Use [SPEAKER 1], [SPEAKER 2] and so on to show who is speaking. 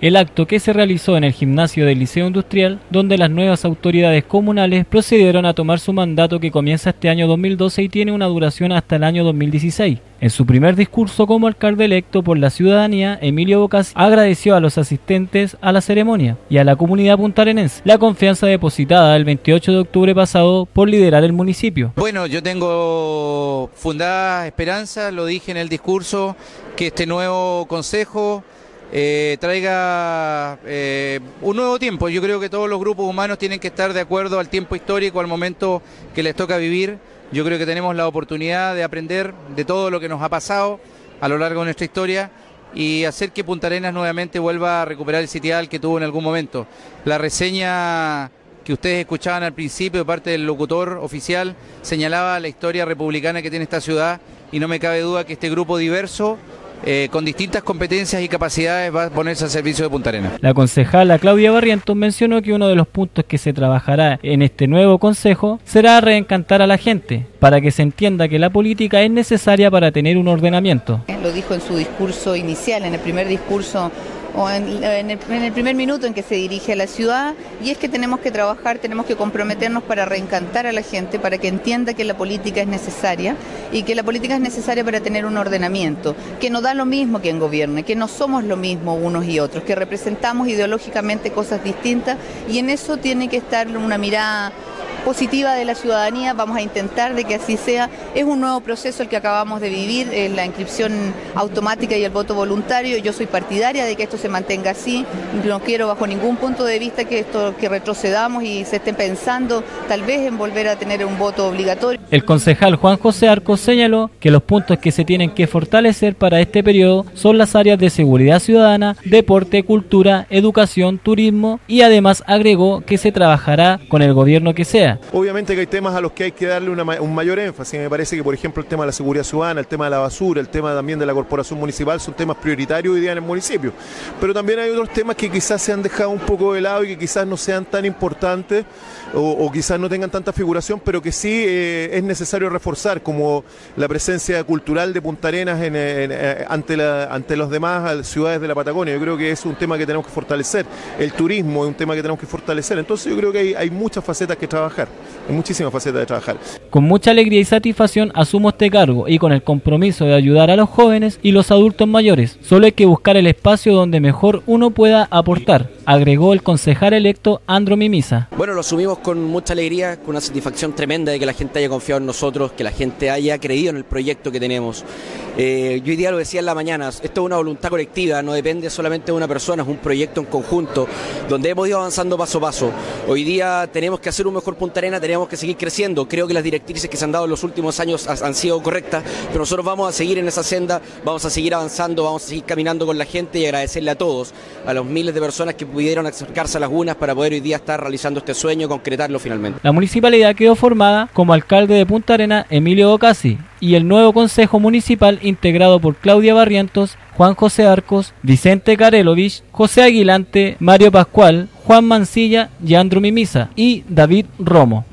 [SPEAKER 1] El acto que se realizó en el gimnasio del Liceo Industrial, donde las nuevas autoridades comunales procedieron a tomar su mandato que comienza este año 2012 y tiene una duración hasta el año 2016. En su primer discurso como alcalde electo por la ciudadanía, Emilio Bocas agradeció a los asistentes a la ceremonia y a la comunidad puntarenense la confianza depositada el 28 de octubre pasado por liderar el municipio.
[SPEAKER 2] Bueno, yo tengo fundada esperanza, lo dije en el discurso, que este nuevo consejo eh, traiga eh, un nuevo tiempo. Yo creo que todos los grupos humanos tienen que estar de acuerdo al tiempo histórico, al momento que les toca vivir. Yo creo que tenemos la oportunidad de aprender de todo lo que nos ha pasado a lo largo de nuestra historia y hacer que Punta Arenas nuevamente vuelva a recuperar el sitial que tuvo en algún momento. La reseña que ustedes escuchaban al principio de parte del locutor oficial señalaba la historia republicana que tiene esta ciudad y no me cabe duda que este grupo diverso eh, con distintas competencias y capacidades va a ponerse al servicio de Punta Arenas.
[SPEAKER 1] La concejala Claudia Barrientos mencionó que uno de los puntos que se trabajará en este nuevo consejo será reencantar a la gente, para que se entienda que la política es necesaria para tener un ordenamiento.
[SPEAKER 3] Lo dijo en su discurso inicial, en el primer discurso o en, el, primer minuto en que se dirige a la ciudad y es que tenemos que trabajar, tenemos que comprometernos para reencantar a la gente, para que entienda que la política es necesaria y que la política es necesaria para tener un ordenamiento, que no da lo mismo que en gobierne, que no somos lo mismo unos y otros, que representamos ideológicamente cosas distintas y en eso tiene que estar una mirada positiva de la ciudadanía, vamos a intentar de que así sea. Es un nuevo proceso el que acabamos de vivir, la inscripción automática y el voto voluntario. Yo soy partidaria de que esto se mantenga así, no quiero bajo ningún punto de vista que esto que retrocedamos y se estén pensando tal vez en volver a tener un voto obligatorio.
[SPEAKER 1] El concejal Juan José Arcos señaló que los puntos que se tienen que fortalecer para este periodo son las áreas de seguridad ciudadana, deporte, cultura, educación, turismo y además agregó que se trabajará con el gobierno que sea
[SPEAKER 4] Obviamente que hay temas a los que hay que darle un mayor énfasis. Me parece que, por ejemplo, el tema de la seguridad ciudadana, el tema de la basura, el tema también de la corporación municipal son temas prioritarios hoy día en el municipio. Pero también hay otros temas que quizás se han dejado un poco de lado y que quizás no sean tan importantes o, quizás no tengan tanta figuración, pero que sí eh, es necesario reforzar, como la presencia cultural de Punta Arenas eh, ante, ante los demás ciudades de la Patagonia. Yo creo que es un tema que tenemos que fortalecer. El turismo es un tema que tenemos que fortalecer. Entonces yo creo que hay, hay muchas facetas que trabajar, hay muchísimas facetas de trabajar.
[SPEAKER 1] Con mucha alegría y satisfacción asumo este cargo y con el compromiso de ayudar a los jóvenes y los adultos mayores. Solo hay que buscar el espacio donde mejor uno pueda aportar, agregó el concejal electo Andro Mimisa.
[SPEAKER 5] Bueno, lo asumimos con mucha alegría, con una satisfacción tremenda de que la gente haya confiado en nosotros, que la gente haya creído en el proyecto que tenemos. Eh, yo hoy día lo decía en la mañana, esto es una voluntad colectiva, no depende solamente de una persona, es un proyecto en conjunto, donde hemos ido avanzando paso a paso. Hoy día tenemos que hacer un mejor Punta Arena, tenemos que seguir creciendo. Creo que las directrices que se han dado en los últimos años han sido correctas, pero nosotros vamos a seguir en esa senda, vamos a seguir avanzando, vamos a seguir caminando con la gente y agradecerle a todos, a los miles de personas que pudieron acercarse a las unas para poder hoy día estar realizando este sueño, concretarlo finalmente.
[SPEAKER 1] La municipalidad quedó formada como alcalde de Punta Arena Emilio Bocasi y el nuevo Consejo Municipal integrado por Claudia Barrientos, Juan José Arcos, Vicente Carelovich, José Aguilante, Mario Pascual, Juan Mancilla, Yandro Mimisa y David Romo.